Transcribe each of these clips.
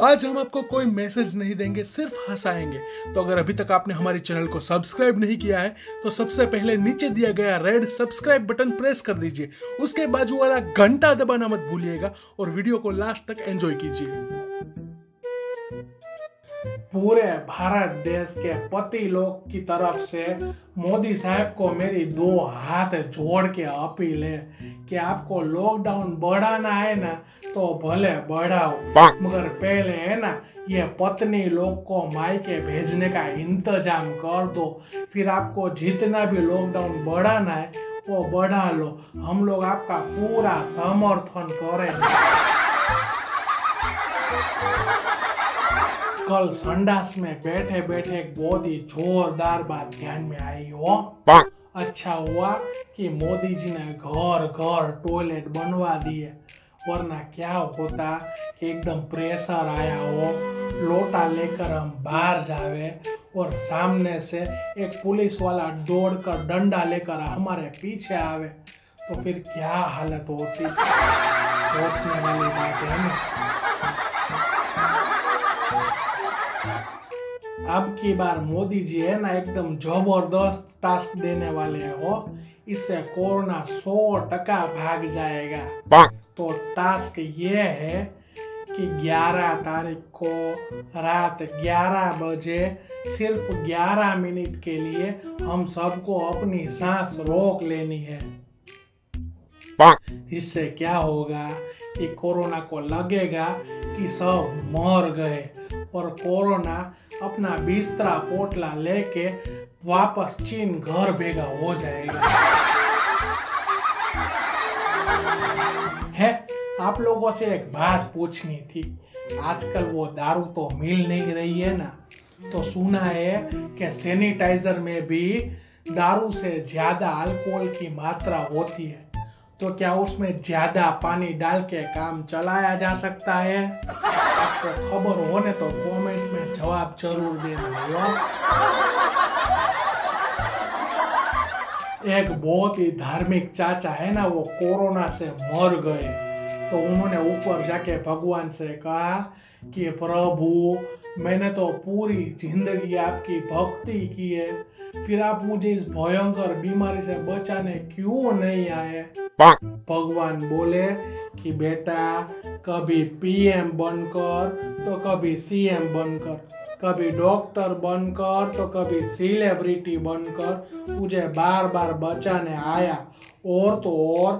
आज हम आपको कोई मैसेज नहीं देंगे, सिर्फ़ हंसाएँगे। तो अगर अभी तक आपने हमारे चैनल को सब्सक्राइब नहीं किया है तो सबसे पहले नीचे दिया गया रेड सब्सक्राइब बटन प्रेस कर दीजिए। उसके बाजू वाला घंटा दबाना मत भूलिएगा और वीडियो को लास्ट तक एंजॉय कीजिए। पूरे भारत देश के पति लोग की तरफ़ से मोदी साहब को मेरी दो हाथ जोड़ के अपील है कि आपको लॉकडाउन बढ़ाना है ना तो भले बढ़ाओ। मगर पहले है ना ये पत्नी लोग को मायके भेजने का इंतज़ाम कर दो। फिर आपको जितना भी लॉकडाउन बढ़ाना है वो बढ़ा लो। हम लोग आपका पूरा समर्थन करेंगे। कल संडास में बैठे बैठे एक बहुत ही जोरदार बात ध्यान में आई हो। अच्छा हुआ कि मोदी जी ने घर घर टॉयलेट बनवा दिए वरना क्या होता कि एकदम प्रेशर आया हो। लोटा लेकर हम बाहर जावे और सामने से एक पुलिस वाला दौड़कर डंडा लेकर हमारे पीछे आवे तो फिर क्या हालत होती? सोचने वाली बात है ना। अब की बार मोदी जी है ना एकदम ज़बरदस्त टास्क देने वाले हो इससे कोरोना सौ टका भाग जाएगा। तो टास्क ये है कि 11 तारीख को रात 11 बजे सिर्फ़ 11 मिनट के लिए हम सबको अपनी सांस रोक लेनी है। जिससे क्या होगा कि कोरोना को लगेगा कि सब मर गए और कोरोना अपना बिस्तरा पोटला लेके वापस चीन घर भेगा, हो जाएगा। है, आप लोगों से एक बात पूछनी थी। आजकल वो दारू तो मिल नहीं रही है ना। तो सुना है कि सैनिटाइजर में भी दारू से ज़्यादा अल्कोहल की मात्रा होती है। तो क्या उसमें ज़्यादा पानी डाल के काम चलाया जा सकता है? आपको खबर होने तो कमेंट में जवाब ज़रूर देना हो एक बहुत ही धार्मिक चाचा है ना, वो कोरोना से मर गए। तो उन्होंने ऊपर जाके भगवान से कहा कि, प्रभु, मैंने तो पूरी ज़िंदगी आपकी भक्ति की है। फिर आप मुझे इस भयंकर बीमारी से बचाने क्यों नहीं आए? भगवान बोले कि बेटा कभी पीएम बनकर तो कभी सीएम बनकर कभी डॉक्टर बनकर तो कभी सेलिब्रिटी बनकर तुझे बार बार बचाने आया। और तो और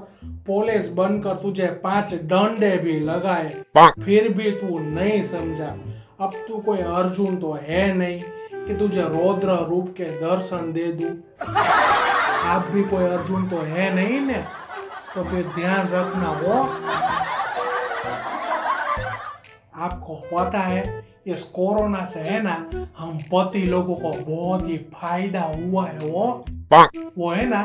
पुलिस बनकर तुझे पाँच डंडे भी लगाए। फिर भी तू नहीं समझा। अब तू कोई अर्जुन तो है नहीं कि तुझे रौद्र रूप के दर्शन दे दू। आप भी कोई अर्जुन तो है नहीं ने? तो फिर ध्यान रखना वो। आपको पता है इस कोरोना से है ना हम पति लोगों को बहुत ही फ़ायदा हुआ है वो। वो है ना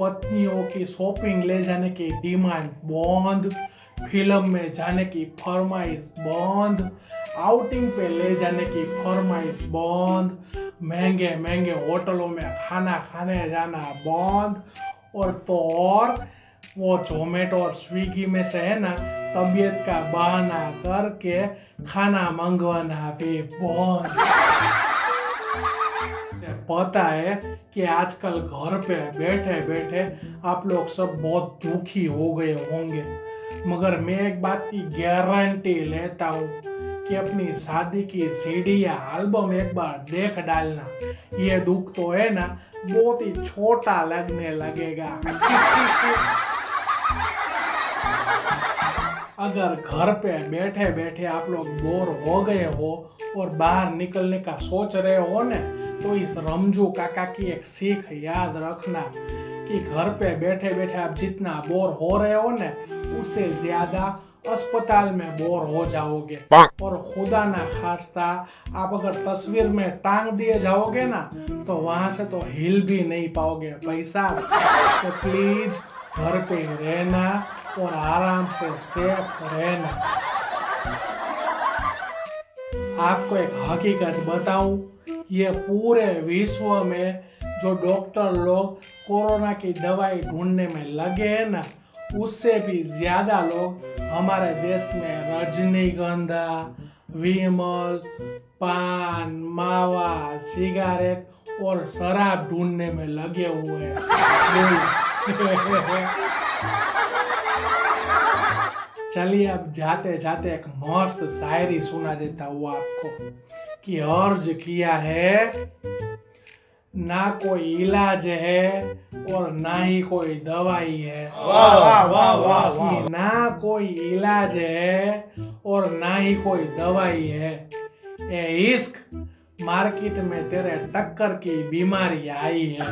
पत्नियों की शॉपिंग ले जाने की डिमांड बंद फ़िल्म में जाने की फरमाइश बंद आउटिंग पे ले जाने की फरमाइश बंद महँगे महँगे होटलों में खाना खाने जाना बंद और तो और वो जोमेटो और स्विगी में से है ना, तबीयत का बहाना करके खाना मंगवाना भी बंद पता है कि आजकल घर पे बैठे बैठे आप लोग सब बहुत दुखी हो गए होंगे। मगर मैं एक बात की गारंटी लेता हूँ कि अपनी शादी की सीडी या एल्बम एक बार देख डालना। ये दुख तो है ना, बहुत ही छोटा लगने लगेगा। अगर घर पे बैठे बैठे आप लोग बोर हो गए हो और बाहर निकलने का सोच रहे हो ना तो इस रमजू काका की एक सीख याद रखना कि घर पे बैठे बैठे आप जितना बोर हो रहे हो ना उससे ज़्यादा अस्पताल में बोर हो जाओगे। और खुदा ना खास्ता, आप अगर तस्वीर में टांग दिए जाओगे ना तो वहाँ से तो हिल भी नहीं पाओगे। पैसा तो प्लीज़ घर पे रहना और आराम से सेफ़ रहना आपको एक हकीकत बताऊँ, ये पूरे विश्व में जो डॉक्टर लोग कोरोना की दवाई ढूँढने में लगे हैं ना, उससे भी ज़्यादा लोग हमारे देश में रजनीगंधा, विमल, पान, मावा, सिगारेट और शराब ढूँढने में लगे हुए हैं। चलिए अब जाते जाते एक मस्त शायरी सुना देता हूँ आपको कि अर्ज़ किया है ना कोई इलाज है और ना ही कोई दवाई है। कि ना कोई इलाज है और ना ही कोई दवाई है। ये इश्क मार्केट में तेरे टक्कर की बीमारी आई है।